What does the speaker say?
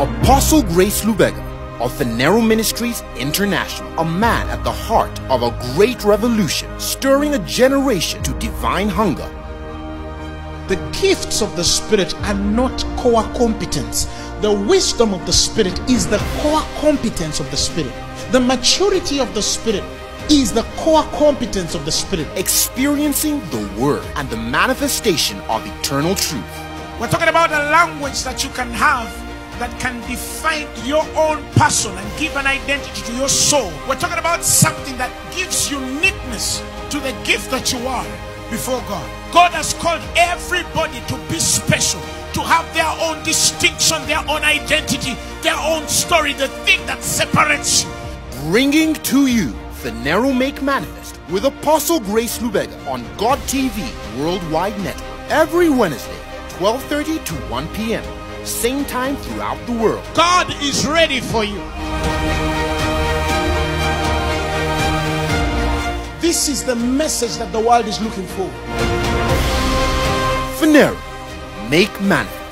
Apostle Grace Lubega of Phaneroo Ministries International, a man at the heart of a great revolution, stirring a generation to divine hunger. The gifts of the Spirit are not core competence. The wisdom of the Spirit is the core competence of the Spirit. The maturity of the Spirit is the core competence of the Spirit. Experiencing the Word and the manifestation of eternal truth. We're talking about a language that you can have that can define your own person and give an identity to your soul. We're talking about something that gives uniqueness to the gift that you are before God. God has called everybody to be special, to have their own distinction, their own identity, their own story, the thing that separates you. Bringing to you Phaneroo Make Manifest with Apostle Grace Lubega on God TV Worldwide Network every Wednesday, 12:30 to 1 p.m. Same time throughout the world. God is ready for you. This is the message that the world is looking for. Phaneroo Make Manifest.